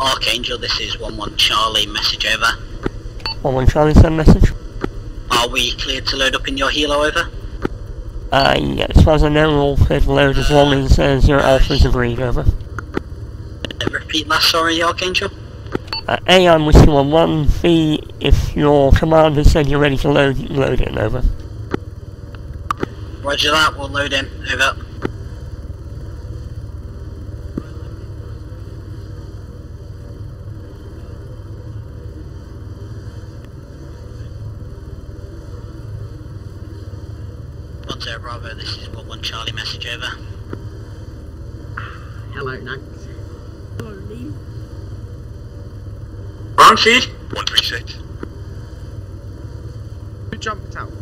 Archangel, this is 1-1 Charlie, message over. One one Charlie send message. Are we cleared to load up in your helo over? Uh, yeah, as far as I know, we're all clear to load as long as uh, zero alphas agreed, over. Uh, Repeat last, sorry, Archangel. Uh, A, I'm with you on one. B, if your commander said you're ready to load, load it, over. Roger that, we'll load in, over. One zero Bravo, this is 1-1 Charlie, message over. Hello, Nax. Hello, Neil. Wrong feed? 136. Who jumped out?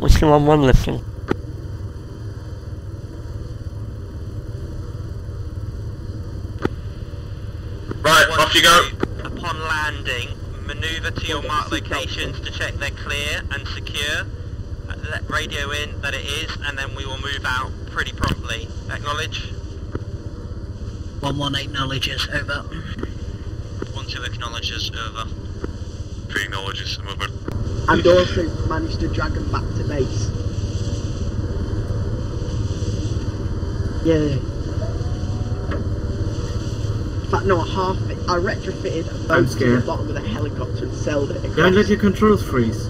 With you on one lifting. Right, off you go. Upon landing, maneuver to your marked locations to check they're clear and secure. Uh, Let radio in that it is, and then we will move out pretty promptly. Acknowledge. 1-1 acknowledges, over. One two acknowledges. Over. Three acknowledges, over. And also managed to drag them back to base. Yeah. In fact, no, I half it. I retrofitted a I'm boat to the bottom of the helicopter and sailed it across. Don't let your controls freeze.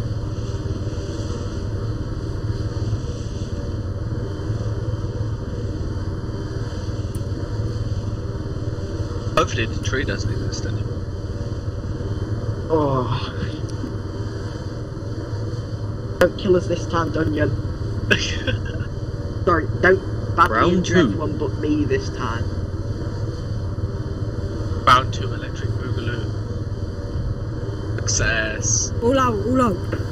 Hopefully the tree doesn't exist anymore. Oh. Don't kill us this time, Dunyan. Sorry, don't badly Round injure two. everyone but me this time. Bound to electric boogaloo. Success. All out, all out.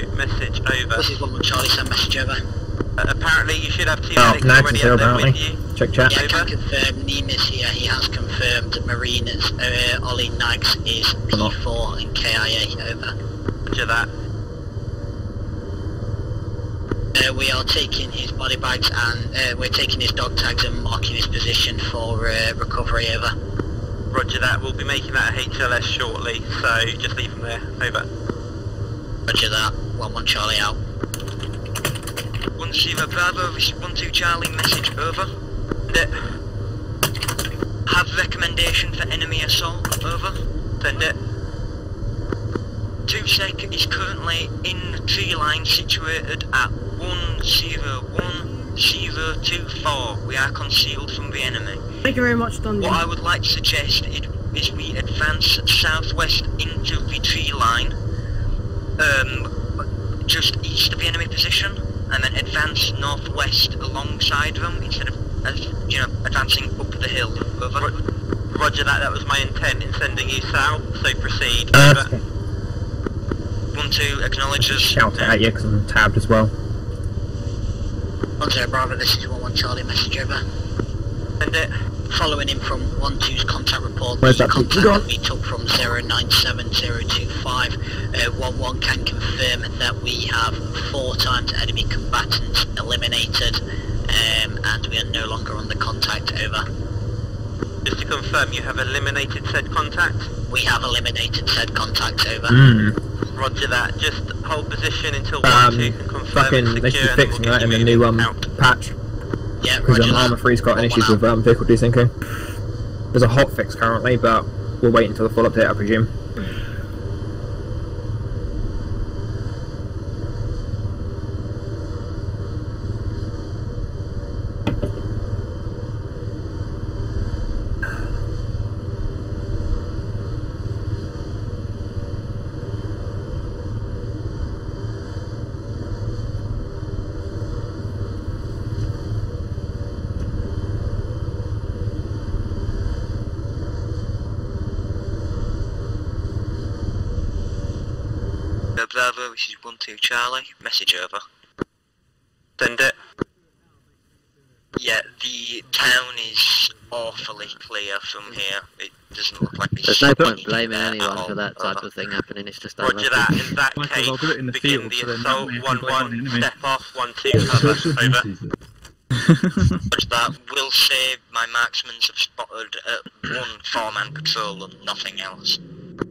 Bravo. Message over. This is 1 1 Charlie, send message over. Uh, apparently, you should have two Oh, medics Nags already up there with you. Check chat. Yeah, I can Over. confirm Neema's here. He has confirmed Marina's. Uh, Ollie Nags is P4 and KIA. Over. Roger that. Uh, we are taking his body bags and uh, we're taking his dog tags and marking his position for uh, recovery. Over. Roger that. We'll be making that a HLS shortly, so just leave him there. Over. Roger that. 1 1 Charlie out. One Zero Bravo. This one two Charlie. Message over. Send it. Have recommendation for enemy assault. Over. Send it. Two sec is currently in the tree line situated at one zero one zero two four. We are concealed from the enemy. Thank you very much, Dundee. What I would like to suggest is, is we advance southwest into the tree line, um, just east of the enemy position, and then advance northwest alongside them instead of, as, you know, advancing up the hill. Over. Roger that, that was my intent in sending you south, so proceed. Uh, Over. One, two, acknowledges. Shout it at you because I'm tabbed as well. 1 two, Bravo, this is 1 1 Charlie. Message over. Send it. Following in from 1-2's contact report, Where's that contact picture that we took from 097025, uh, 1-1 can confirm that we have four times enemy combatants eliminated, um, and we are no longer under contact, over. Just to confirm, you have eliminated said contact. We have eliminated said contact, over. Mmm. Roger that. Just hold position until Um, one two can confirm fucking, they should be and fixing we'll that get in the new um patch Yeah, because um, Arma that. 3's got an issues with um, vehicle desyncing. There's a hot fix currently, but we'll wait until the full update, I presume. Uh, Bravo, this is 1-2 Charlie, message over. Send it. Yeah, the town is awfully clear from here. It doesn't look like There's no point blaming anyone for that type Over. of thing happening, it's just Roger that. unlucky. In that Michael, case, I'll do it in the begin field, the assault. that way I 1-1, on the enemy. step off, 1-2, cover. Over. Roger that. We'll say my marksmans have spotted uh, one four-man patrol and nothing else.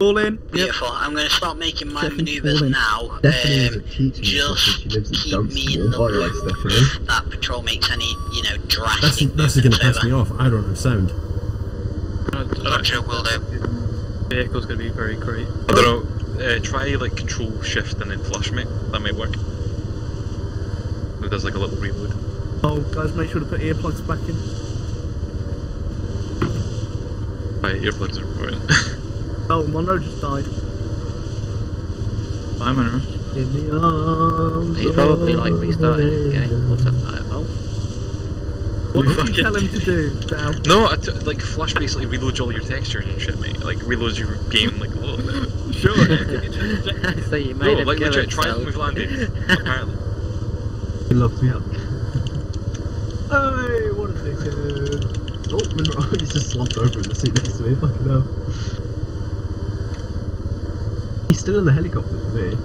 All in. Beautiful. I'm going to start making my Stephanie, manoeuvres fall now. Stephanie Um, just she lives in keep me in the By the way, loop Stephanie. if that patrol makes any, you know, That's, drastic that's that's going to movements piss me off. I don't have sound. Roger, will do. Vehicle's gonna be very great. I don't know. Uh, try like control shift and then flush me. That might work. It does like a little reload. Oh, guys, make sure to put earplugs back in. My earplugs are important. Oh, Monroe just died. Bye, Monroe. In the arms He's probably like restarting the game or something like that. Oh, What did Fucking- you tell him to do, Dal? no, I t- like flush basically reloads all your textures and shit, mate. Like reloads your game like a little bit. Sure. so you No, made him like kill legit, try himself. it with landing. Apparently. He loves me up. hey, what a dickhead. Oh, Monroe, he's just slumped over in the seat next to me. Fucking hell. He's still in the helicopter for me.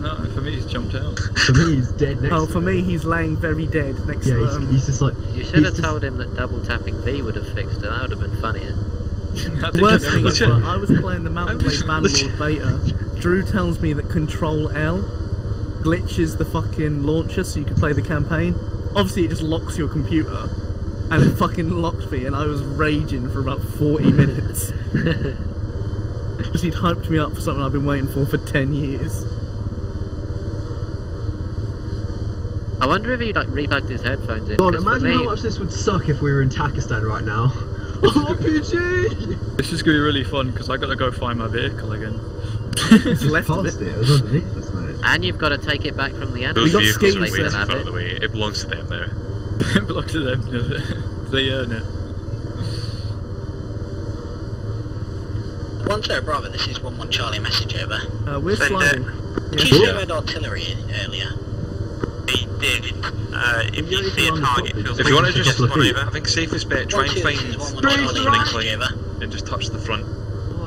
No, for me, he's jumped out. For me, he's dead next Oh, to for me. me, he's laying very dead next Yeah, to he's, um, he's just like. You should have just- told him that double tapping V would have fixed it, that would have been funnier. Worst thing is, I was playing the Mount & Blade Bannerlord beta. Drew tells me that Control L glitches the fucking launcher so you can play the campaign. Obviously, it just locks your computer, and it fucking locked me, and I was raging for about 40 minutes. Because he'd hyped me up for something I've been waiting for for 10 years. I wonder if he like replugged his headphones in. God, 'cause for imagine me, how much this would suck if we were in Takistan right now. RPG! This is gonna be really fun because I gotta go find my vehicle again. It's left Past it. it, it was underneath us, mate. and you've got to take it back from the enemy. Those got vehicles are way there. too Have far it. It belongs to them now. it belongs to them. they earn it. One zero Bravo, this is one one Charlie message over. Uh, we're Send sliding. Did Yeah. you say red artillery earlier? He did. Uh, if you see a target, feel. If you want to to just, just over, I think safest bet, try One and find this is one one Brace Charlie the message right. over. and just touch the front.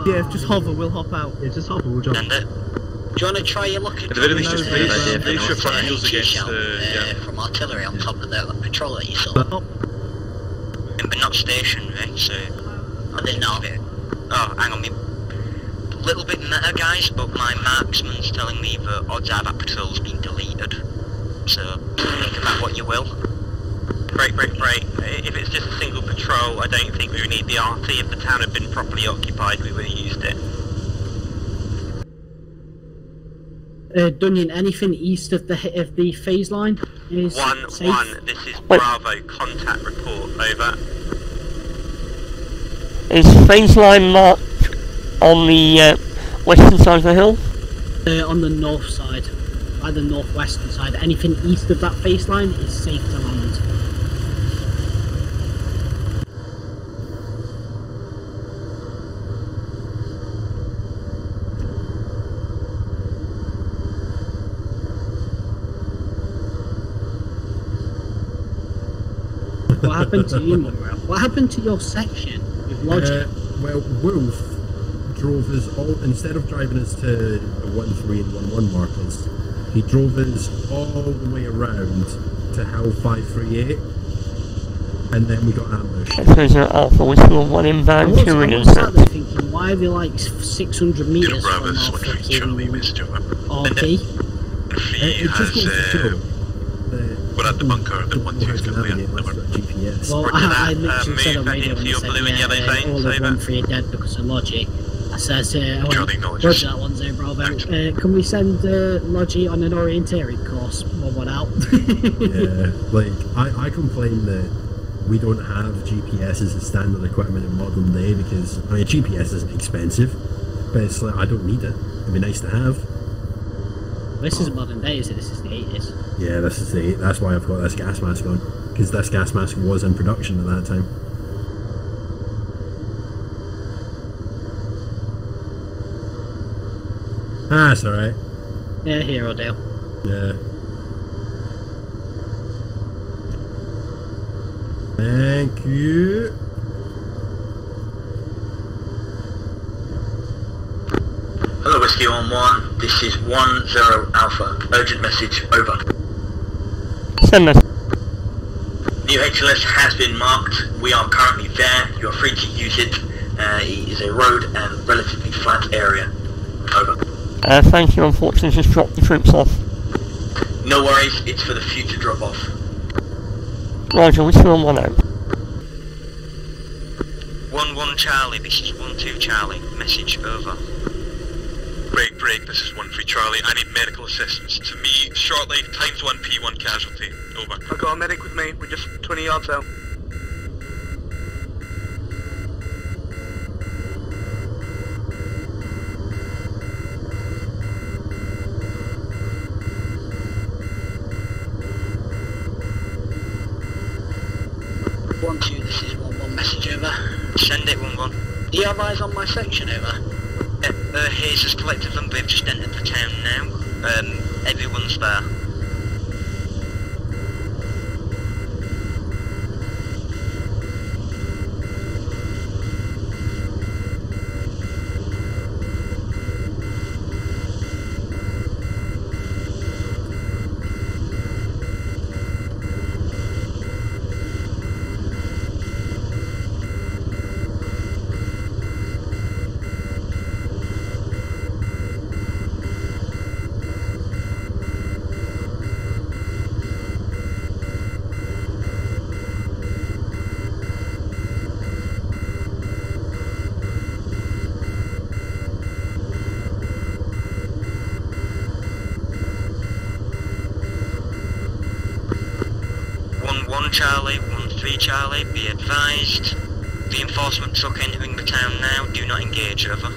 Yeah, just hover, we'll hop out. Yeah, just hop and we'll jump. Send it. Do you want to try your luck at At the very least, just dropping, place- uh, place your front wheels against the- uh, yeah. from artillery on top of the patrol that you saw? Oh, But not stationary, so... Are they not? Oh, hang on, me. Little bit meta, guys, but my marksman's telling me that odds are that patrol's been deleted. So, think about what you will. Break, break, break. If it's just a single patrol, I don't think we would need the RT. If the town had been properly occupied, we would have used it. Uh, Dunyan, anything east of the of the phase line is One, safe? one, this is Bravo, contact report, over. Is phase line marked on the uh, western side of the hill? Uh, on the north side, by the northwestern side. Anything east of that phase line is safe to land. What happened to you, Monroe? What happened to your section with logic? Uh, well, Wolf drove us all instead of driving us to the one three and one one markers. He drove us all the way around to Hell five three eight, and then we got ambushed. There's an Alpha Whiskey 1 I inbound, was, 2 I in was sat there intercept. thinking, why are they like 600 metres from our fucking RP? Uh, it just goes to show We're at the bunker, the one have two's to gonna be on unless the you've got GPS. Well, I, I literally Uh, said on radio into when your they said, yeah, yellow uh, zones, all of over. one three dead because of logic. Says, I went, Roger that one, zero Bravo. Uh, can we send uh, Logi on an orienteering course? One one out. yeah, like I, I complain that we don't have GPS as a standard equipment in modern day because I mean GPS isn't expensive, but it's like I don't need it. It'd be nice to have. This isn't modern day, is it? This is the 80s. Yeah, this is the that's why I've got this gas mask on because this gas mask was in production at that time. Ah, it's alright. Yeah, hero deal. Yeah. Thank you. Hello, Whiskey on one. This is one zero Alpha. Urgent message. Over. Send us. New HLS has been marked. We are currently there. You are free to use it. Uh, it is a road and relatively flat area. Over. Uh, thank you, unfortunately, just dropped the troops off. No worries. It's for the future drop off. Roger, Whiskey 1 1 out. 1-1 Charlie, this is 1-2 Charlie. Message over. Break, break, this is 1-3 Charlie. I need medical assistance to me shortly. Times 1 P1 casualty. Over. I've got a medic with me, we're just 20 yards out. Eyes on Charlie, 1 3 Charlie, be advised. Reinforcement truck entering the town now, do not engage, over.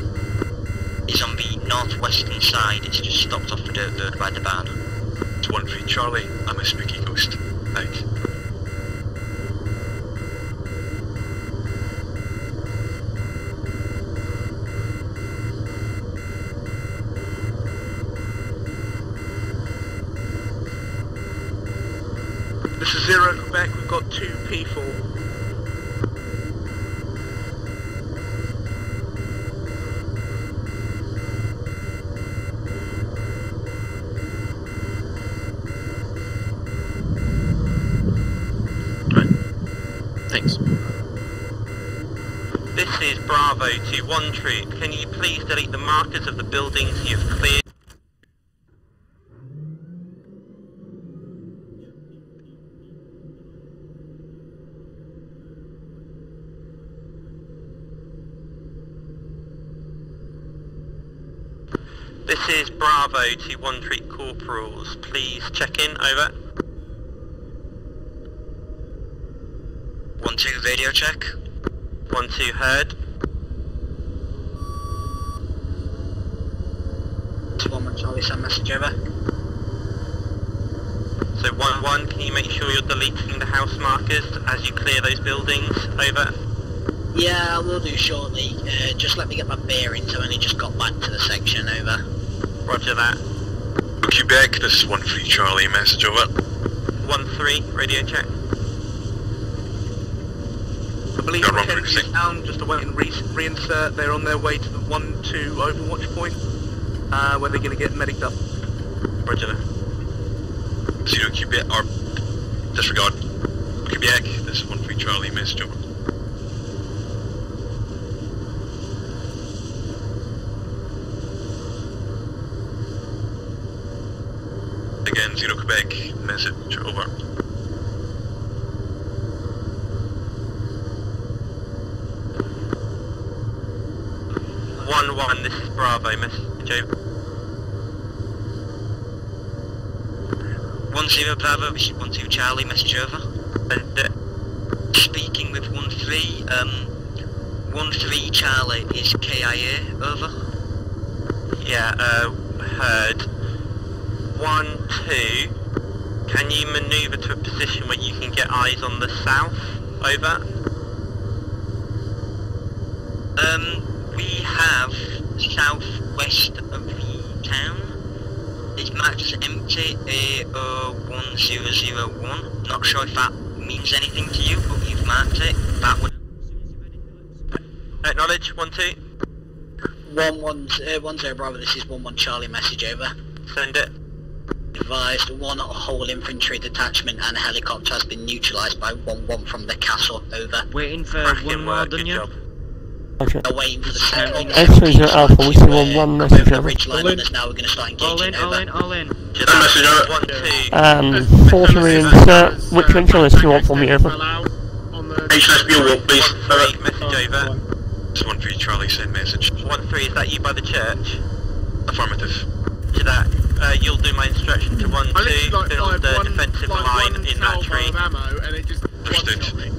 Is on the northwestern side, it's just stopped off the dirt road by the barn. It's 1-3 Charlie, I'm a spooky ghost. Out. This is Zero Quebec, we've got two people. Thanks. This is Bravo to 1 Troop. Can you please delete the markers of the buildings you've cleared? This is Bravo to 1 Troop Corporals. Please check in, over. 1 2 video check. 1 2 heard. It's one one Charlie, send message over. So 1 1, can you make sure you're deleting the house markers as you clear those buildings? Over. Yeah, I will do shortly. Uh, just let me get my bearings. I've only just got back to the section. Over. Roger that. Quebec, this is 1-3 Charlie, message over. 1 3, radio check. I believe Got one Mackenzie is precinct. down, just awaiting re- reinsert. They're on their way to the 1-2 Overwatch point, uh, where they're going to get medicked up. Roger. Zero Quebec, or disregard. Quebec, this is 1-3 Charlie, message over. Again, Zero Quebec, message over. One one, this is Bravo, message over. One zero Bravo, this is one two Charlie, message over. And uh, speaking with one three, um, one three Charlie is KIA, over. Yeah, uh, heard. One two, can you manoeuvre to a position where you can get eyes on the south? Over. Um, we have southwest of the town. It's marked as empty A01001. Not sure if that means anything to you, but you've marked it. That would. Acknowledge, one two. One one uh, one zero Bravo. This is one one Charlie. Message over. Send it. Advised, one whole infantry detachment and helicopter has been neutralised by one one from the castle. Over. Waiting for Cracking one more, work, done good you? job. Okay. They're for the second. X-ray zero alpha, we see one one message Over the over. ridge line, and there's now we're going to start All in, all in, all in. Should that one two. Um, four to reinsert. Which ventilist do you want from me over? HSB walk, please. One three, message over. This is 1-3 Charlie, send message. One three, is that you by the church? Affirmative. To that, uh, you'll do my instruction to one two, like build the one, defensive fired line in that salvo tree. of ammo, and it just Understood.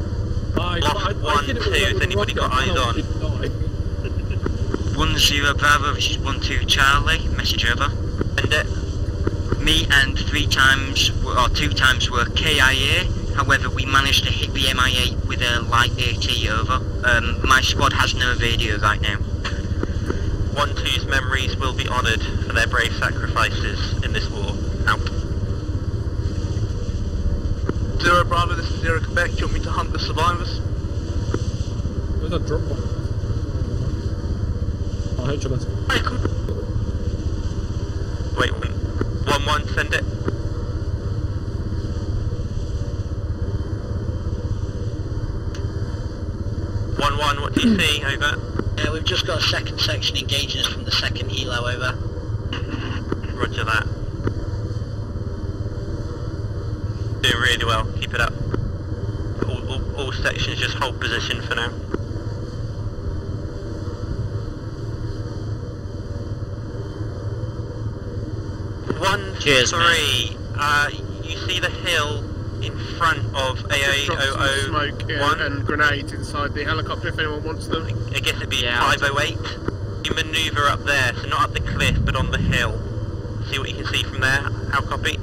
Block one two, has anybody got eyes on? One zero Bravo, this is one two Charlie. Message over. And it. Me and three times, or two times were KIA. However, we managed to hit the MIA with a light AT over. Um, my squad has no radio right now. One two's memories will be honoured for their brave sacrifices in this war. Out. Zero Bravo, this is Zero Quebec. Do you want me to hunt the survivors? There's a drop one. Oh, HMS. Wait, one, one, one, send it. One, one, what do you see? Over. Yeah, we've just got a second section engaging us from the second helo. Over. Roger that. Doing really well. Keep it up. All, all, all sections just hold position for now. One, Cheers, three. Uh, you see the hill in front of Just drop some AA001. smoke and, and grenades inside the helicopter if anyone wants them. I guess it'd be 508. You manoeuvre up there, so not up the cliff, but on the hill. See what you can see from there. How copy?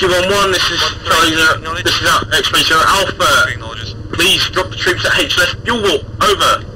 Whiskey 1-1, this is Charlie, uh, this is Expedition Alpha. Please drop the troops at HLS Fuel. Over.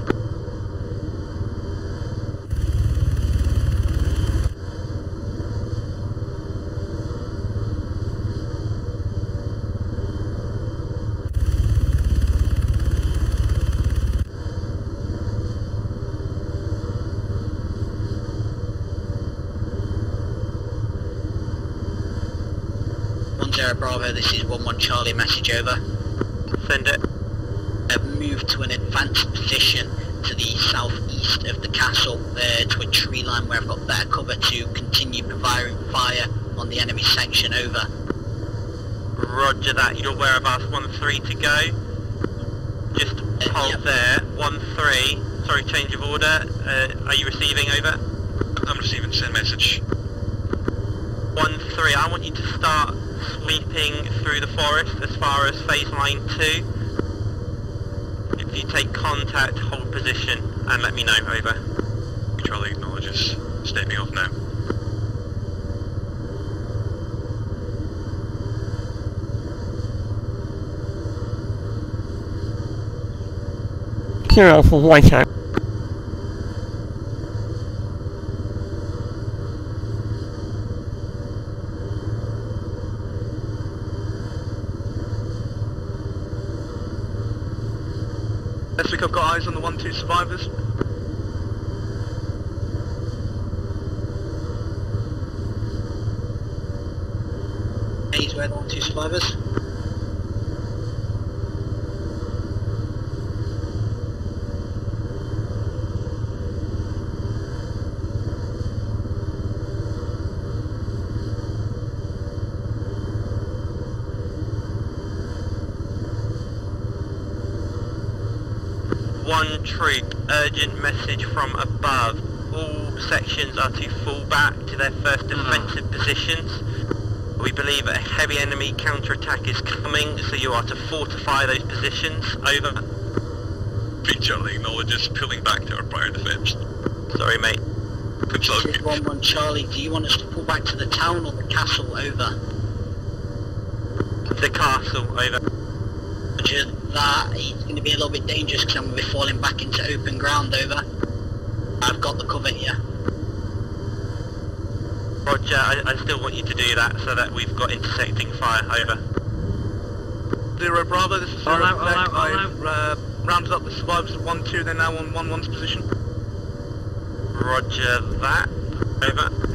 One zero Bravo, this is one one Charlie. Message over. Send it. I've moved to an advanced position to the southeast of the castle, uh, to a tree line where I've got better cover to continue providing fire on the enemy section. Over. Roger that. Your whereabouts 1-3 to go. Just hold there. 1-3. Sorry, change of order. Uh, are you receiving over? I'm receiving send message. 1-3. I want you to start sweeping through the forest as far as phase line 2. If you take contact, hold position and let me know. Over. Charlie acknowledges. Stepping off now. Zero for Whiteout. Last week I've got eyes on the 1-2 survivors. Hayes, where the two survivors? One troop, urgent message from above. All sections are to fall back to their first hmm. defensive positions. We believe a heavy enemy counterattack is coming, so you are to fortify those positions. Over. Pete Charlie acknowledges pulling back to our prior defense. Sorry, mate. This is one one Charlie. Do you want us to pull back to the town or the castle? Over. The castle, over. Roger that. It's going to be a little bit dangerous because I'm going to be falling back into open ground. Over. I've got the cover here. Roger, I, I still want you to do that so that we've got intersecting fire. Over. Zero Bravo, this is All out, all Quebec. out, all I've uh, rounded up the survivors of 1-2, they're now on 1-1's position. Roger that. Over.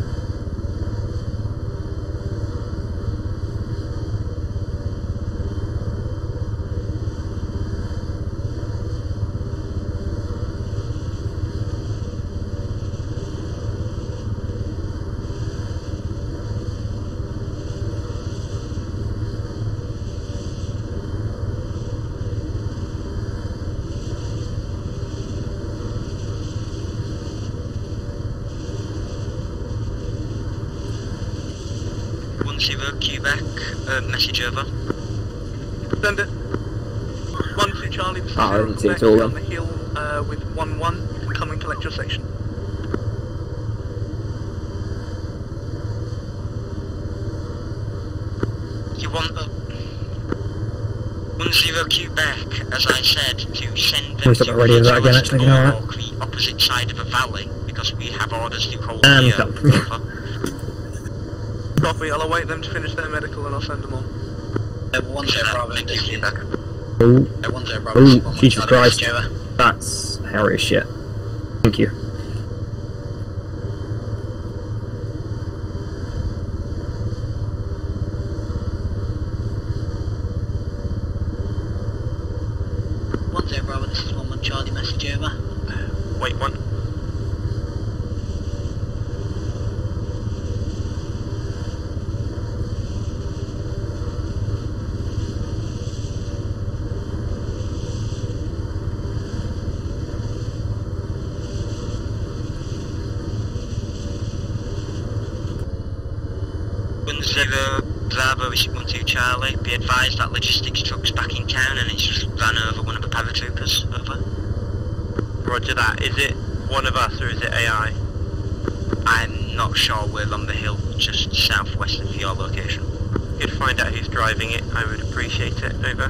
One zero Quebec. Uh, message over. Send it. 1-2 Charlie, this is Oh, I didn't see it all on the hill uh, with 1-1. You can come and collect your section. You want the one zero Quebec, as I said, to send them Can to the radio Ridge that again, House actually, you know that? Walk the opposite side of a valley because we have orders to hold And here. Stop. Copy, I'll await them to finish their medical and I'll send them on. Uh, one zero Bravo, this is Oh, uh, one zero Bravo. this is oh, one one Jesus Christ. That's hairy shit. Thank you. One zero Bravo, this is one one Charlie. Message over. Wait one. zero Bravo is one two Charlie. Be advised that logistics truck's back in town and it's just ran over one of the paratroopers. Over. Roger that. Is it one of us or is it AI? I'm not sure we're on the hill just southwest of your location. You'd find out who's driving it. I would appreciate it. Over.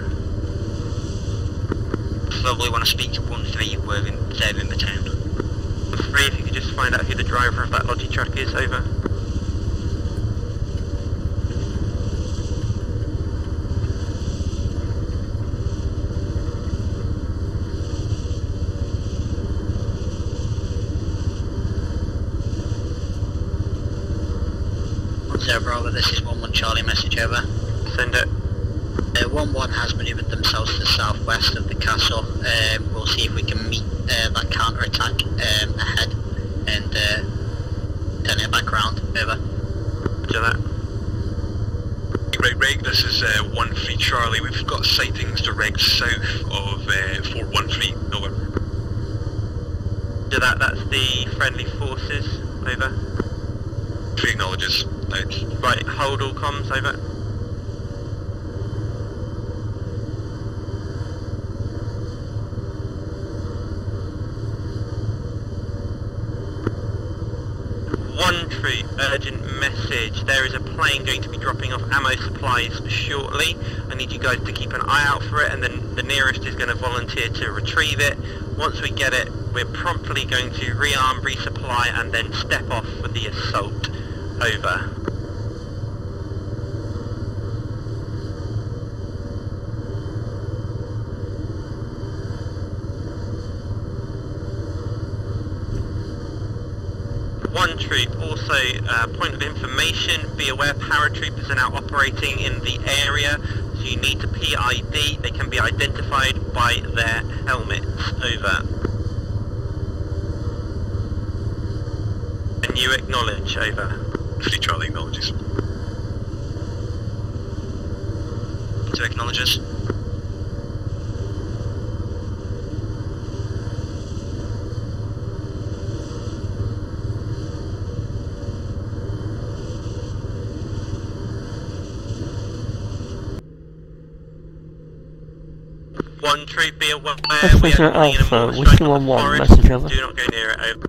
Probably want to speak to one three. We're in, they're in the town. Three, if you could just find out who the driver of that lodgy truck is. Over. One zero Bravo, this is one one Charlie. Message over. Send it. Uh, one one has manoeuvred themselves to the southwest of the castle. Um, we'll see if we can meet uh, that counter attack um, ahead and uh, turn it back round. Over. Roger that. Right, Reg, this is uh, 1-3 Charlie. We've got sightings direct south of uh, Fort 1-3. Over. Roger that. That's the friendly forces. Over. 3 acknowledges. Out. Right, hold all comms. Over. One true urgent message. There is a plane going to be dropping off ammo supplies shortly. I need you guys to keep an eye out for it and then the nearest is going to volunteer to retrieve it. Once we get it, we're promptly going to rearm, resupply and then step off for the assault. Over. One troop, also uh, point of information, be aware paratroopers are now operating in the area, so you need to PID, they can be identified by their helmets, over. And you acknowledge, over. 3 Charlie acknowledges. Two acknowledges. One troop, be aware, This we is are an fleeing a Alpha, whiskey one one, message over. Do not go near it, over.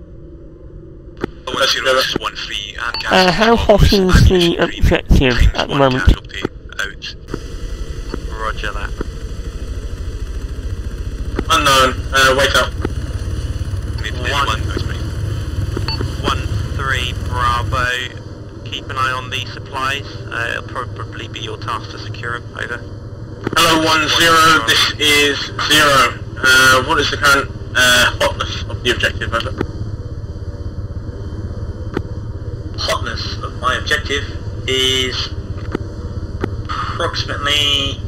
1-0, this is 1-3 Uh, how hot is the objective at the moment? Roger that. Unknown. Uh, wait up. Need One. one. One three Bravo. Keep an eye on the supplies. Uh, it'll probably be your task to secure them. Over. Hello, one zero. This is zero. Uh, what is the current uh, hotness of the objective? Over. Hotness of my objective is approximately.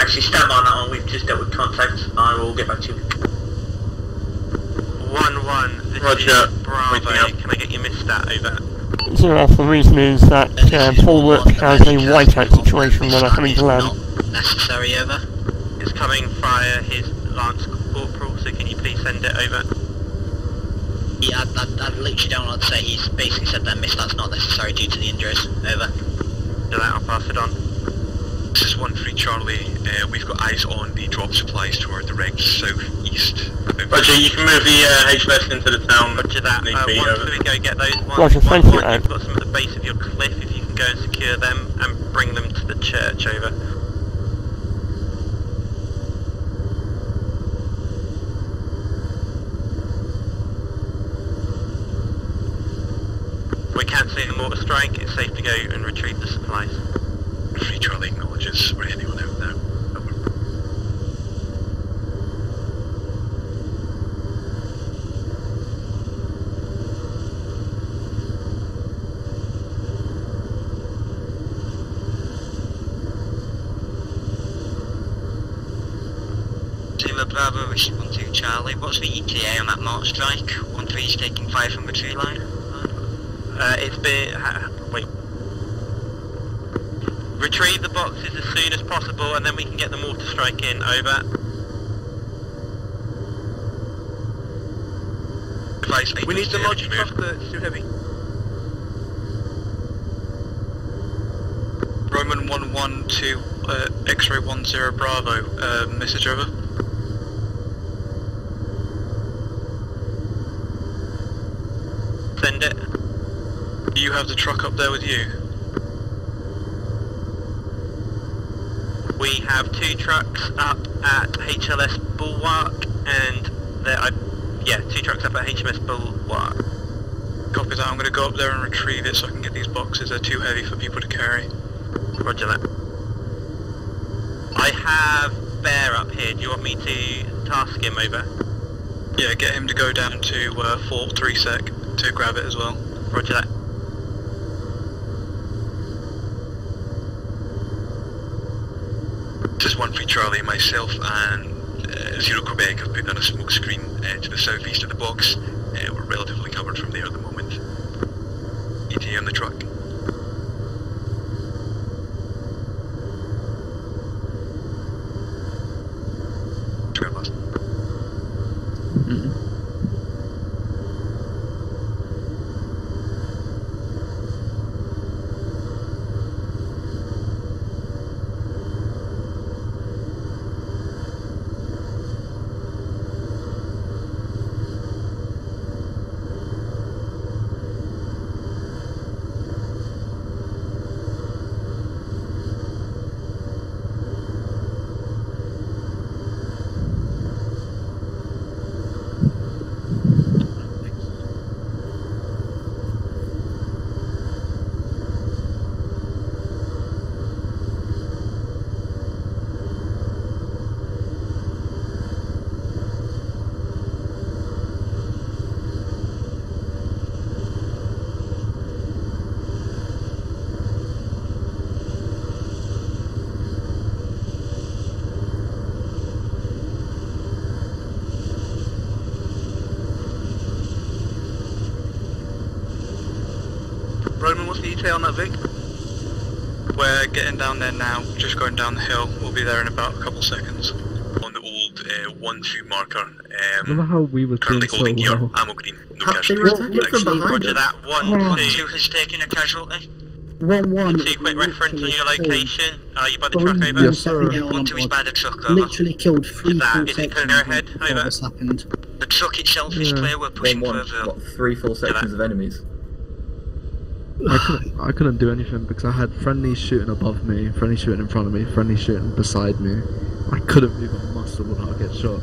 Actually, stand by on that one. We've just dealt with contact. I will get back to you. One one. This Roger. is Bravo. Can I get your misstat? Over. Zero. The reason is that uh, Bulwark has a whiteout situation when they're coming to land. Necessary over. It's coming via his Lance Corporal. So can you please send it over? Yeah, I, I, I literally don't know what to say. He's basically said that miss that's not necessary due to the injuries. Over. Do that. I'll pass it on. This is 1-3 Charlie. Uh, we've got eyes on the drop supplies toward the direct southeast. Over. Roger, you can move the uh, HLS into the town. Roger that. Uh, once over. we go get those ones, Roger, one thank you, point, Ed. you've got some at the base of your cliff. If you can go and secure them and bring them to the church. Over. We're cancelling the mortar strike. It's safe to go and retrieve the supplies. 3 Charlie acknowledges. We're heading on out now. Bravo, one two Charlie. What's the ETA on that mortar strike? One three is taking fire from the tree line. Uh, it's been. Ha, wait. Retrieve the boxes as soon as possible, and then we can get the mortar strike in. Over. We need the Atlas lodge to move. truck that's too heavy. Roman 112, uh, X-ray 10 Bravo, uh, message over. Send it. Do you have the truck up there with you? We have two trucks up at HLS Bulwark, and there, I, yeah, two trucks up at HMS Bulwark. Copy that, I'm going to go up there and retrieve it so I can get these boxes, they're too heavy for people to carry. Roger that. I have Bear up here. Do you want me to task him over? Yeah, get him to go down to uh, Fort 3 sec to grab it as well. Roger that. Is one for Charlie, myself, and uh, Zero Quebec have put on a smoke screen uh, to the southeast of the box. Uh, we're relatively covered from there at the moment. ETA on the truck. Square last. Roman, what's the ETA on that Vic? We're down there now, just going down the hill. We'll be there in about a couple seconds. On the old uh, 1-2 marker, um, Remember how we were doing currently so holding gear, well? ammo green, no They casualties. were attacking Thanks. from behind Roger that. One, Oh. two has taken a casualty. One one. Two quick reference on your location. Are you by the truck over? Yes, sir. One, two is by the truck over. Literally killed three That- full is it sections clear ahead? before Over. this happened. The truck itself is clear. We're pushing further up. three full sections of enemies? I couldn't, I couldn't do anything because I had friendly shooting above me, friendly shooting in front of me, friendly shooting beside me. I couldn't move a muscle without I get shot.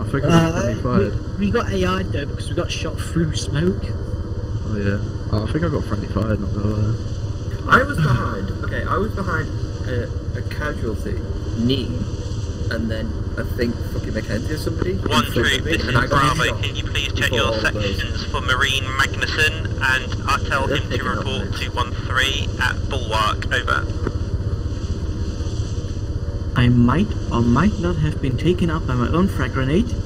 I think I got Uh, friendly fired. we, we got AI though because we got shot through smoke. Oh yeah. Oh, I think I got friendly fired, not gonna lie. I was behind. Okay, I was behind a, a casualty knee, and then I think fucking Mackenzie or somebody. One front three, this is and I got Bravo. Can you please check your all of those. sections for Marine Magnuson and I'll tell They're him to report this. to one three at Bulwark. Over. I might or might not have been taken out by my own frag grenade.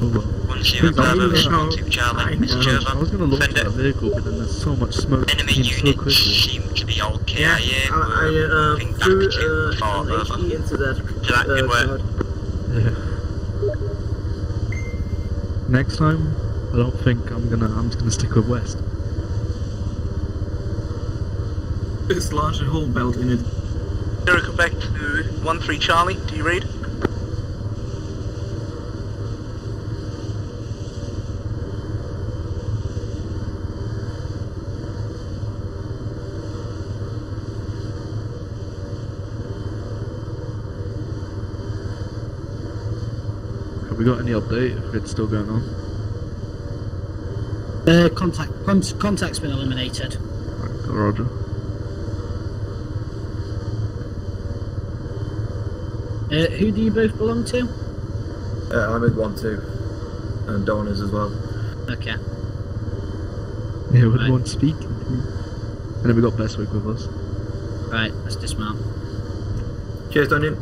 Oh well. One zero Bravo, this is one two Charlie. Message I was, I was over. gonna launch Send that it. vehicle, but then there's so much smoke Enemy came so units quickly. seem to be all KIA. I, I uh, Moving back threw to uh, far an over. HE into that. So that could uh, work. Yeah. Next time, I don't think I'm gonna. I'm just gonna stick with West. It's largely whole belt in it. Zero Quebec to one three Charlie. Do you read? Have we got any update if it's still going on? Uh, contact con- contact's been eliminated. Roger. Uh, who do you both belong to? Uh, I'm with one two, and Donors as well. Okay. Yeah, with Right. one speak. And then we got Bestwick with us. Right, let's dismount. Cheers, Daniel.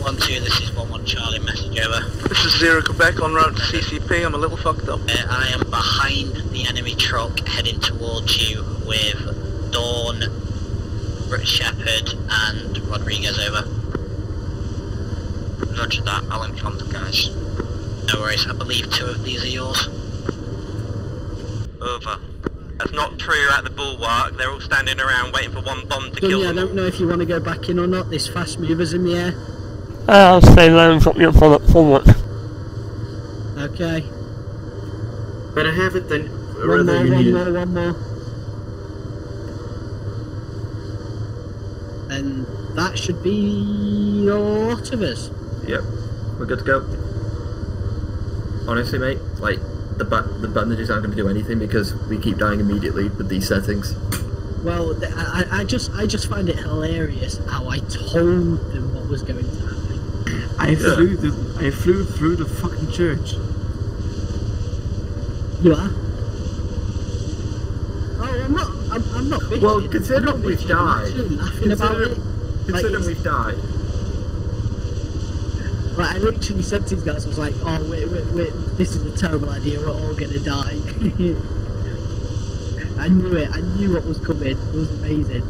One two, this is one one Charlie. Message over. This is Zero Quebec on route to CCP. I'm a little fucked up. Uh, I am behind the enemy truck, heading towards you with Dawn British Shepherd and Rodriguez over. Roger that, I'll inform the guys. No worries, I believe two of these are yours. Over. That's not true at the bulwark, they're all standing around waiting for one bomb to kill Dunny, I them. don't know if you want to go back in or not. There's fast movers in the air. Uh, I'll stay low and drop you for forward. Okay. I have it than One more, one need it. more, one more. And that should be a lot of us. Yep, we're good to go. Honestly, mate, like the ba- the bandages aren't going to do anything because we keep dying immediately with these settings. Well, th- I, I I just I just find it hilarious how I told them what was going to happen. I Yeah. flew the I flew through the fucking church. You are? Oh, I'm not. I'm, I'm not bitching. Well, considering not we've bitching, I'm died, actually about it. Considering we've died. Like, I literally said to these guys, I was like, oh, wait, wait, wait, this is a terrible idea, we're all gonna die. I knew it, I knew what was coming, it was amazing.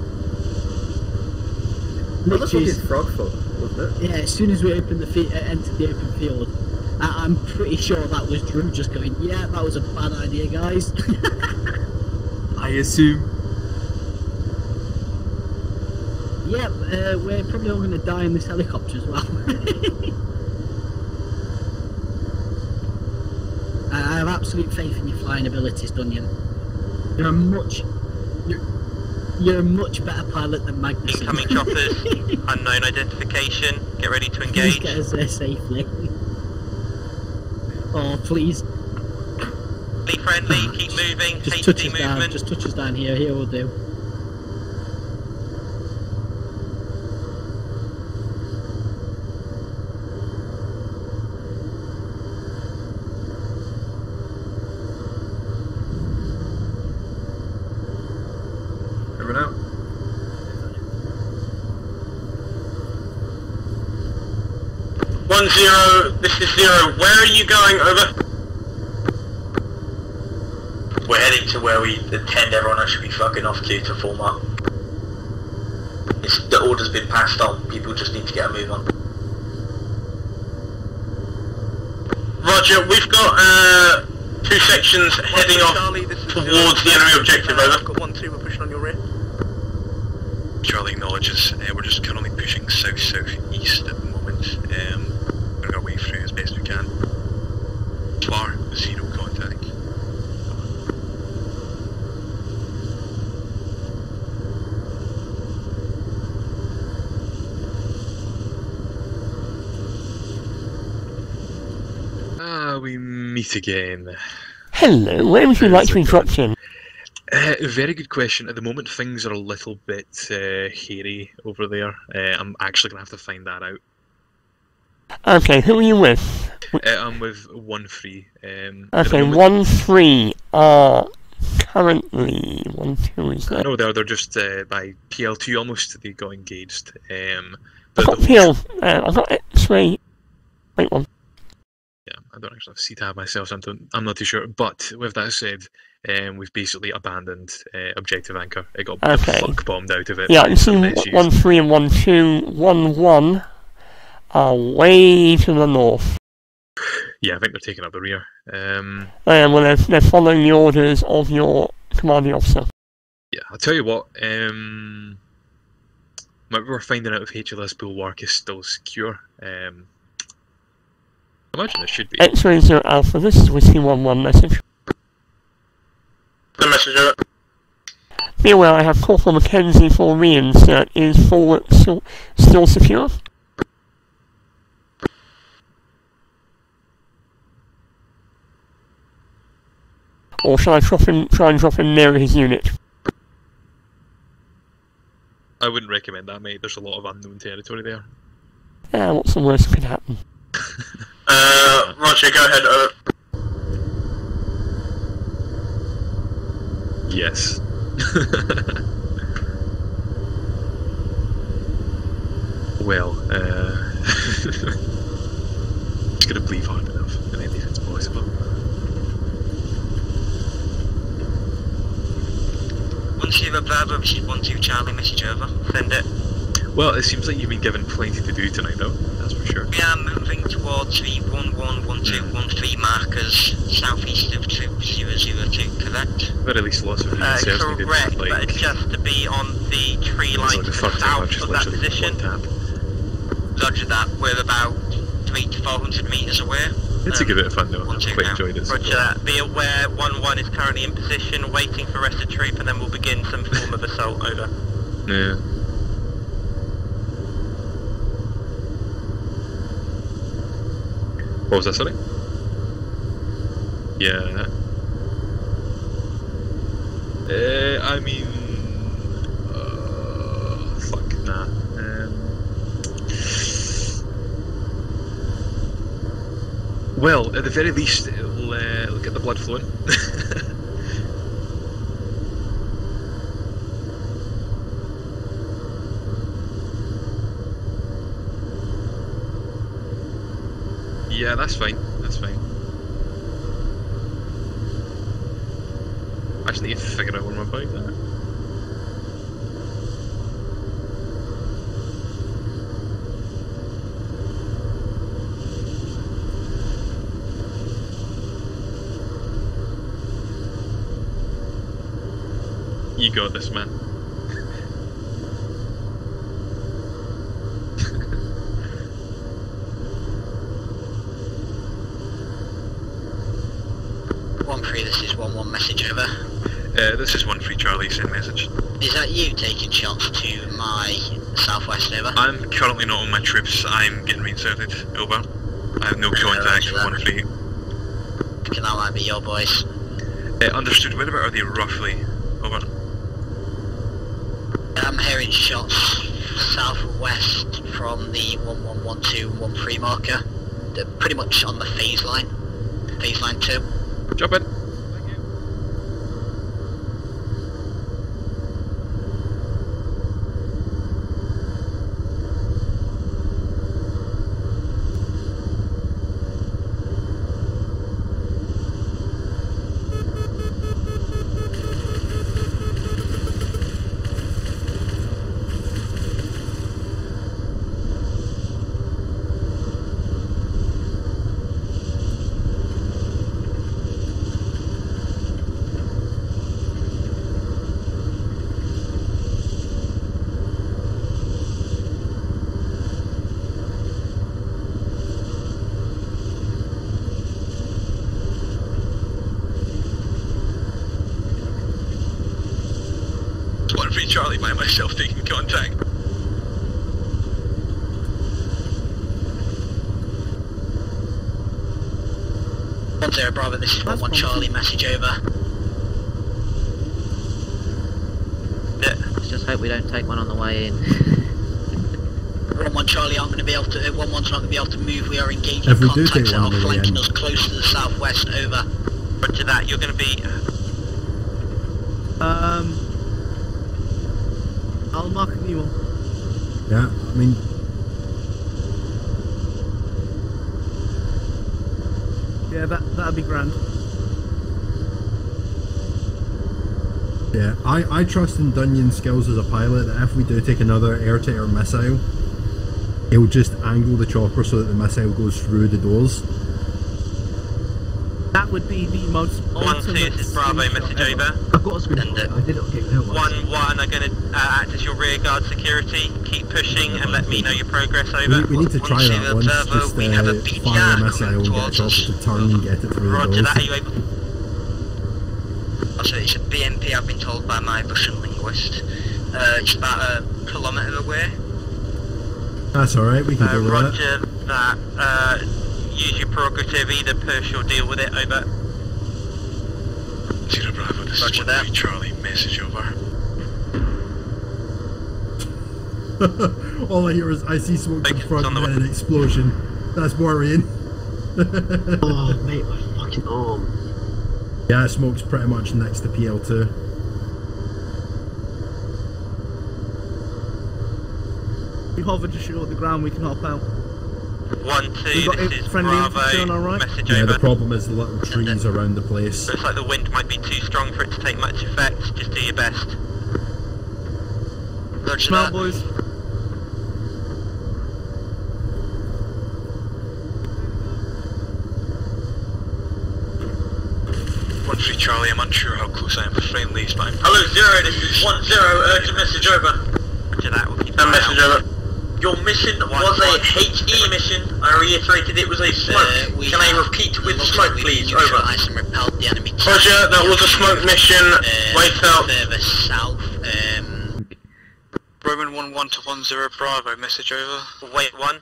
Well, that's what frog foot, wasn't it? yeah, as soon as we opened the fi- uh, entered the open field, I- I'm pretty sure that was Drew just going, yeah, that was a bad idea, guys. I assume. yeah, uh, we're probably all gonna die in this helicopter as well. I have absolute faith in your flying abilities, Dunyan. You're a much, you're, you're a much better pilot than Magnus. Incoming choppers, unknown identification, get ready to engage. Please get us there safely. Oh, please, Be friendly, keep moving, just touch hasty us down. Just touch us down here. Here will do. Everyone out. One zero, zero. Where are you going? Over. We're heading to where we intend everyone else should be fucking off to to form up. It's, the order's been passed on. People just need to get a move on. Roger, we've got uh, two sections heading off towards the enemy objective. Over. Got one, two, we're pushing on your rear. Charlie acknowledges uh, we're just currently pushing so south southeast at the moment. Um, going our way through as best we can. Far zero contact. Ah, we meet again. Hello, where would you like to dropped in? Uh, very good question. At the moment, things are a little bit uh, hairy over there. Uh, I'm actually going to have to find that out. Okay, who are you with? Uh, I'm with one free. Um, Okay, moment- one three are currently one two is I that? know they're they're just uh, by PL2 almost. They got engaged. Um, I've got PL. Uh, I've got X-ray. Wait one. Yeah, I don't actually have C tab myself, so I'm, don't, I'm not too sure. But with that said, um, we've basically abandoned uh, objective anchor. It got Okay. fuck bombed out of it. Yeah, you see some w- issues. one three and one two, one one are way to the north. Yeah, I think they're taking up the rear. Um, And well, they're, they're following the orders of your commanding officer. yeah, I'll tell you what. Um, what we're finding out if HLS Bulwark is still secure. Um, imagine it should be. X-ray zero alpha. This is whiskey one one message. The messenger. Be aware, I have Corporal Mackenzie for reinsert. Is forward still, still secure? Or shall I drop in, try and drop him near his unit? I wouldn't recommend that, mate. There's a lot of unknown territory there. Yeah, what's the worst that could happen? Uh, Roger, go ahead. Over. Yes. well, uh, just gonna believe hard enough, and then if it's possible. One zero Bravo, this is one two Charlie. Message over. Send it. Well, it seems like you've been given plenty to do tonight, though. For sure. We are moving towards the one one one two one three markers southeast of two zero zero two. Correct. But at least lots of Uh, correct, Like, but it's just to be on the tree line like to the the fuck thing, I've south of that position. Roger that. We're about three to four hundred meters away. It's a good bit of fun, though. I've quite now. enjoyed it. Roger that. Be aware, 1-1 is currently in position, waiting for rest of troop, and then we'll begin some form of assault. Over. Yeah. What was that, sorry? Yeah. Uh, I mean, uh, fuck nah. Um, well, at the very least, it'll uh, get the blood flowing. yeah, that's fine. That's fine. I just need to figure out where my bike's at. You got this, man. One three, this is one one message over. Uh, this is 1-3 Charlie, send message. Is that you taking shots to my southwest over? I'm currently not on my trips, I'm getting reinserted. Over. I have no contact with one that. free. Can that might be your boys? Uh, understood, where about are they roughly? Over. I'm hearing shots southwest from the 1112 13 marker. They're pretty much on the phase line. Phase line 2. Jump in. It's one free Charlie by myself taking contact. One zero Bravo, this is one one Charlie, message over. Let's just hope we don't take one on the way in. One one Charlie aren't going to be able to. Uh, one one's not going to be able to move. We are engaging If we do contacts take that one are on the way flanking in. us close to the southwest. Over. Roger that. You're going to be. Um, I'll mark a new one. Yeah, I mean, Yeah, that that'd be grand. yeah, I, I trust in Dunyan's skills as a pilot that if we do take another air-to-air missile, he'll just angle the chopper so that the missile goes through the doors. That would be the most One two, this is Bravo, screenshot message ever. over. I've got a screenshot. I did not get that one. One one are going to uh, act as your rear guard security. Keep pushing and let me know your progress. Over. we need to try that once, just uh, fire a missile and get a chopper to turn and get it through Roger the that. Are doors. you able? Also, it's a BMP. I've been told by my Russian linguist. Uh, it's about a kilometre away. That's alright, we can Uh, deal with it. roger that. Uh, use your prerogative. Either push or deal with it. Over. Zero Bravo, this Roger is one that. free Charlie, message over. All I hear is I see smoke in front and an explosion. That's worrying. oh, mate, my fucking arm. Yeah, smoke's pretty much next to PL2. We hover just short of the ground, we can hop out. One We two. got This it- is friendly infantry on Bravo. our right. Message Yeah, the problem is the little trees around the place. Looks like the wind might be too strong for it to take much effect. Just do your best. Roger Smart that. boys. One three Charlie, I'm unsure how close I am for friendlies, but I'm Hello, Zero, this is 1 0, urgent message over. Roger that, we'll keep A an message out. over. Your mission was a HE mission. I reiterated it was a smoke. Can I repeat with smoke, please? Over. neutralised and repelled the enemy Roger, that was a smoke mission. uh, Wait out. further south. Um, Roman 1 1 to 1 0 Bravo, message over. Wait one.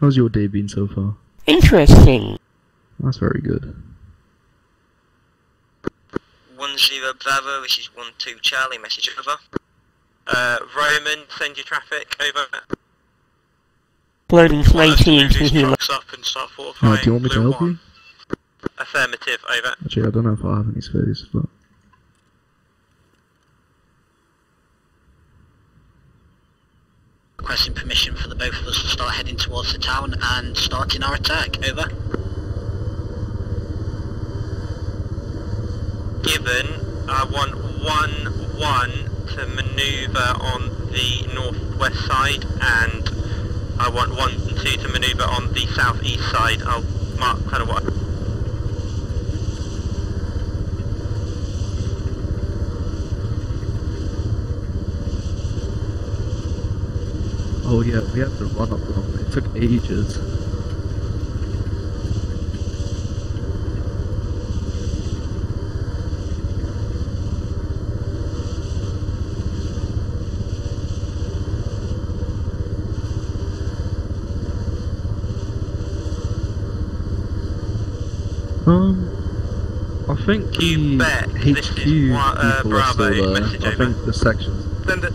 How's your day been so far? Interesting. That's very good. One zero Bravo, this is one two Charlie, message over. Uh, Roman, send your traffic, over. Loading some AT into the healer. Trucks up and start Uh, do you want me to Blue help you? Affirmative, over. Actually, I don't know if I have any space, but requesting permission for the both of us to start heading towards the town and starting our attack. Over. Given, I want one one to manoeuvre on the northwest side, and I want one and two to manoeuvre on the southeast side. I'll mark kind of what. oh yeah, we had to run up them. It took ages. Um, I think the HQ people uh, are Bravo, still there. message I over. think the sections. Send it.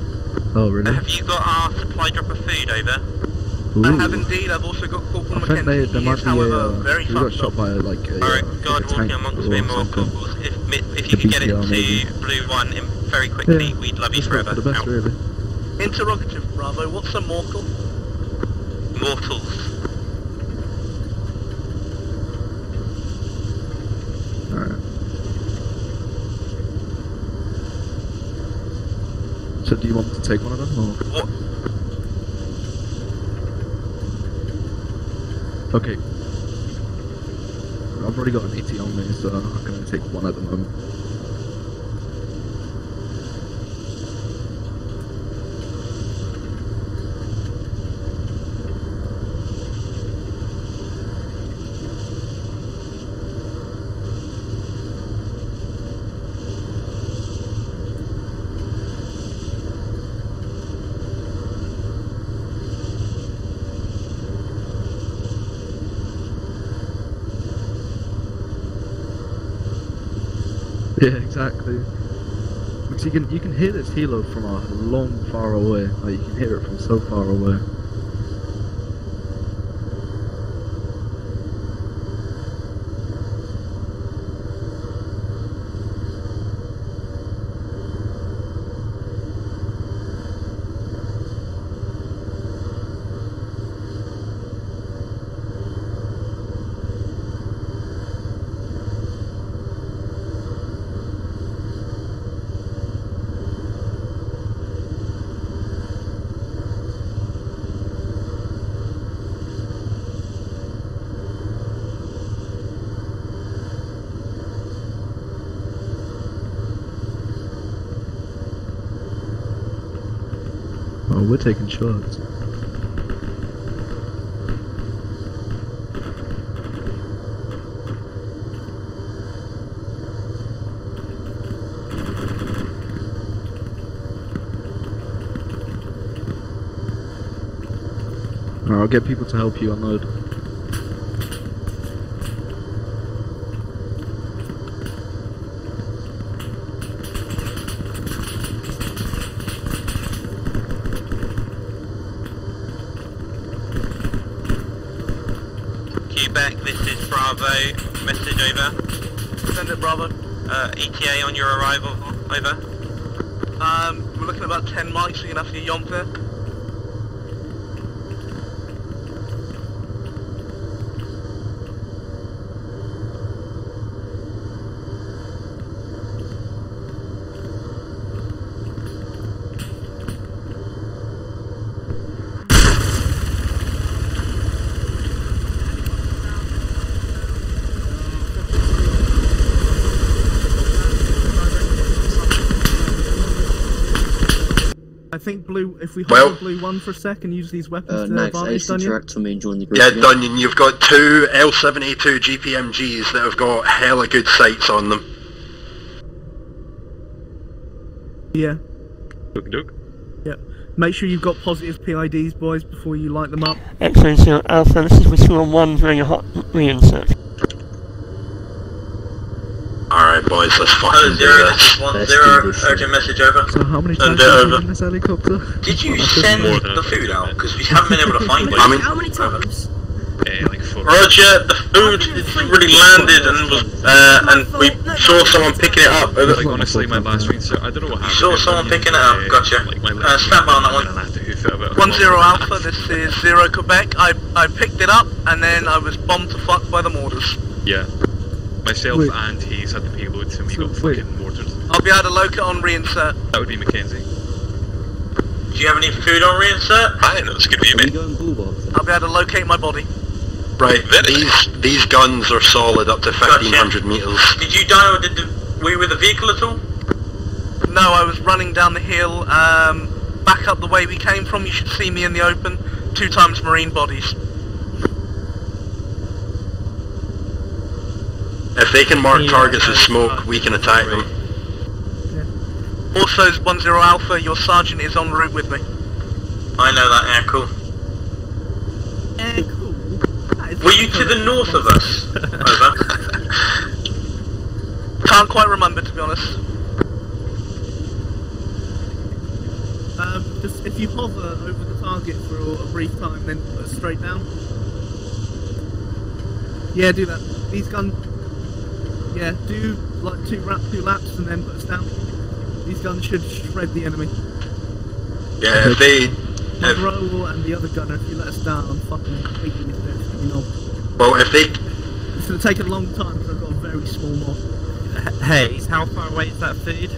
Oh really? Have you got our supply drop of food over? Ooh. I have indeed. I've also got Corporal I think they, Mackenzie. there might is, be however, Uh, very we got fucked shot up. by like a. Alright, uh, guard a walking tank amongst or me more something. calls. If, mi- if The you could get it to maybe. Blue 1 in very quickly, Yeah, we'd love you just forever. for the best, Out. really. Interrogative, Bravo. What's a mortal? Mortals. Alright. So do you want to take one of them or? Okay. I've already got an AT on me, so I'm not gonna take one at the moment. Yeah, exactly. Because you can you can hear this helo from a long far away. Like you can hear it from so far away. Oh, we're taking shots. I'll get people to help you unload. Quebec, this is Bravo. Message over. Send it, Bravo. Uh, ETA on your arrival. Over. Um, we're looking about 10 miles, so you're gonna have to yomp there. think blue. If we hold Well- blue one for a sec and use these weapons Uh, to their next, advantage, Ace Daniel. interact me and join the group. Yeah, Dunyan, you've got two L72 GPMGs that have got hella good sights on them. Yeah. Okie doke. Yep. Make sure you've got positive PIDs, boys, before you light them up. Excellent, so Alpha, this is Whiskey 1 very hot reinsert. Alright, boys, let's Oh, fucking do this. this one zero, urgent message over. So how many times have over. you in this helicopter? Did you send the food out? Because we haven't been able to find it. I mean, How many times? Yeah, like Roger, the food really landed and was, uh, and we saw someone picking it up. Like, honestly, my last so I don't know what happened. Saw someone picking it up, gotcha. Uh, stand by on that one. One zero Alpha, this is zero Quebec. I I picked it up and then I was bombed to fuck by the mortars. Yeah. Myself Wait. and Hayes had the payload and we got fucking mortared. I'll be able to locate on reinsert. That would be Mackenzie. Do you have any food on reinsert? I don't know, it's gonna be me. I'll be able to locate my body. Right, these these guns are solid up to 1500 meters. Did you die or did the, were you with a vehicle at all? No, I was running down the hill, um, back up the way we came from. You should see me in the open. Two times marine bodies. If they can mark targets with smoke, we can attack them. Also, one zero Alpha, your sergeant is en route with me. I know that, yeah, cool. Yeah, cool. Were you to the north of us? Over. Can't quite remember, to be honest. Um, just if you hover over the target for a brief time, then put it straight down. Yeah, do that. These guns. Yeah, do like two rap, two laps, and then put us down. These guns should shred the enemy. Yeah, if they... My bro and the other gunner, if you let us down, I'm fucking completely dead. You know. Well, if they... It's gonna take a long time because I've got a very small mod. Hey, how far away is that food?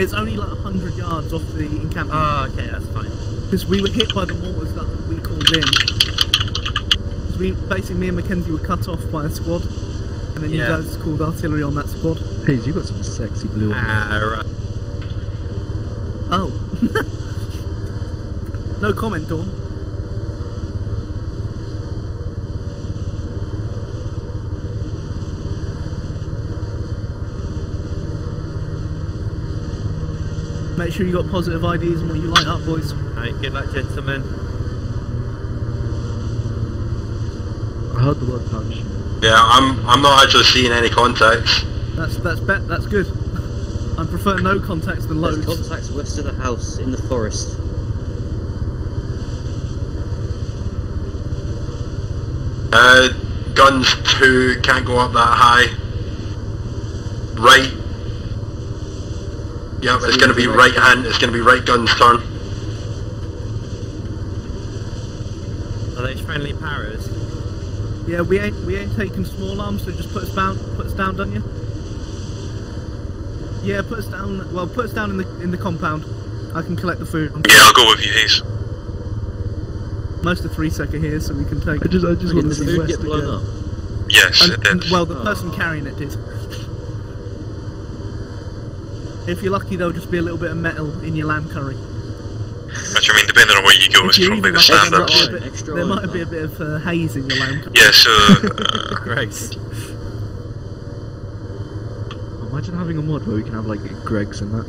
It's only like 100 yards off the encampment. Oh, okay, that's fine. Because we were hit by the mortars that we called in. we, basically, me and Mackenzie were cut off by a squad. And then you Yeah. guys called artillery on that squad. Hayes, you got some sexy blue eyes. Ah, right. Oh. no comment, Dawn. Make sure you got positive IDs and what you light up, boys. Alright, good luck, gentlemen. I heard the word touch. Yeah, I'm I'm not actually seeing any contacts. That's that's bet that's good. I prefer no contacts than There's loads. contacts west of the house in the forest. Uh, guns two can't go up that high. Right. Yep, it's gonna be right hand. It's gonna be right gun's turn. Are those friendly paras? Yeah, we ain't we ain't taking small arms, so just put us down put us down, don't you? Yeah, put us down well put us down in the in the compound. I can collect the food. Yeah, I'll go with you, Hayes. Most of three second here, so we can take I just I just want to the see west blown again. up. Yes, And- it did. and- well, the oh. person carrying it did. If you're lucky, there'll just be a little bit of metal in your lamb curry. Which I mean, depending on where you go, If is you're probably even the lucky, there might standard. bit- There might be a bit of uh, haze in your lamb curry. Yeah, so... Uh, Gross. Imagine having a mod where we can have like Greggs and that.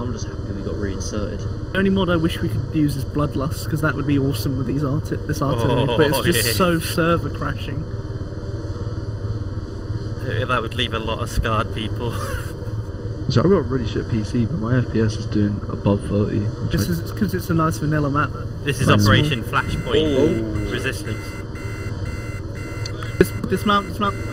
I'm just happy we got reinserted. The only mod I wish we could use is Bloodlust, because that would be awesome with these art this artillery, but it's Oh, just yeah. so server crashing. That would leave a lot of scarred people. So I've got a really shit PC, but my FPS is doing above 30. which This is because it's a nice vanilla map. This is Quite. Operation Flashpoint oh. Resistance. Dis- dismount, dismount. over.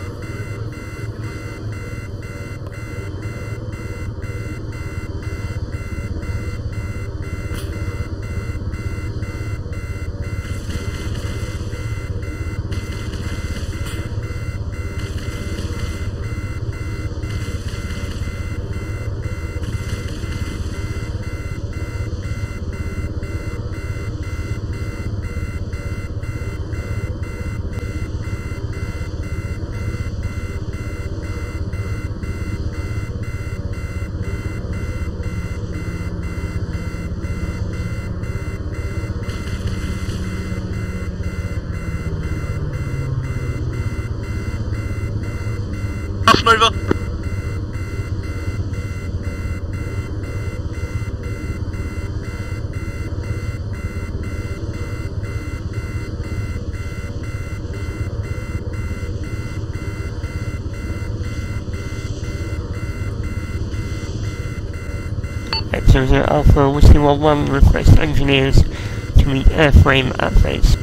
Zero Alpha Whiskey 1-1 request engineers to meet airframe at base.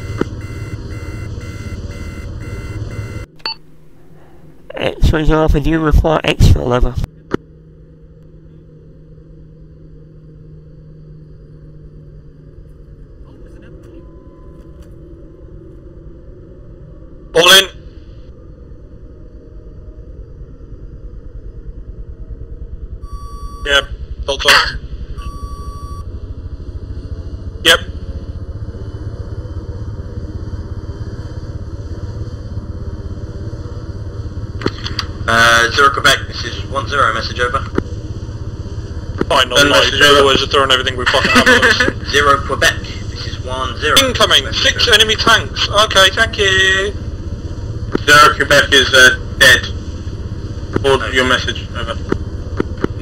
X-ray Zero Alpha, do you require exfil over? All in. Yep, hold on. Yep. Uh, Zero Quebec, this is 1-0, message over. Fine, no, message otherwise you're throwing everything we fucking have at us. Zero Quebec, this is 1-0. Incoming, six enemy tanks. Okay, thank you. Zero Quebec is uh, dead. Forward your message, over.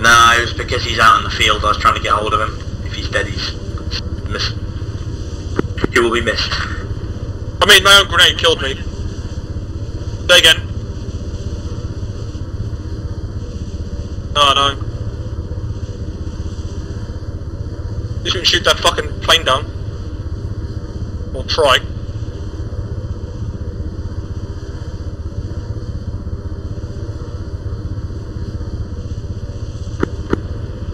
No, it was because he's out in the field, I was trying to get hold of him. If he's dead, he's missed. He will be missed. I mean, my own grenade killed me. Say again. Oh no. You shouldn't shoot that fucking plane down. Or try.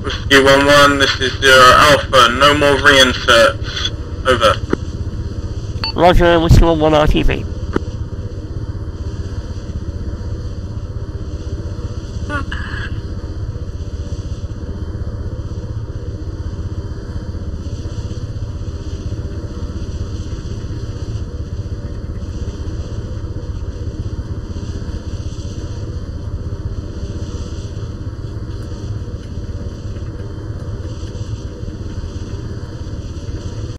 Whiskey 1-1, this is Zero Alpha, no more reinserts. Over. Roger, Whiskey 1-1 RTV.